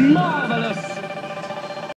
marvelous